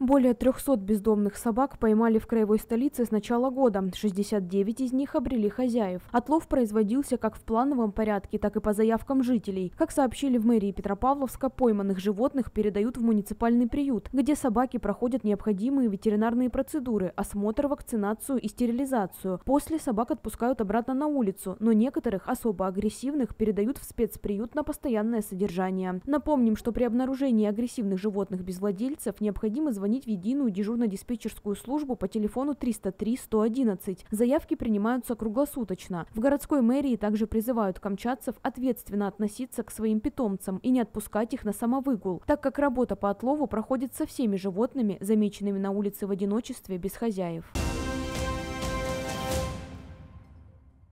Более 300 бездомных собак поймали в краевой столице с начала года. 69 из них обрели хозяев. Отлов производился как в плановом порядке, так и по заявкам жителей. Как сообщили в мэрии Петропавловска, пойманных животных передают в муниципальный приют, где собаки проходят необходимые ветеринарные процедуры, осмотр, вакцинацию и стерилизацию. После собак отпускают обратно на улицу, но некоторых особо агрессивных передают в спецприют на постоянное содержание. Напомним, что при обнаружении агрессивных животных без владельцев необходимо звонить звонить в единую дежурно-диспетчерскую службу по телефону 303-111. Заявки принимаются круглосуточно. В городской мэрии также призывают камчатцев ответственно относиться к своим питомцам и не отпускать их на самовыгул, так как работа по отлову проходит со всеми животными, замеченными на улице в одиночестве без хозяев.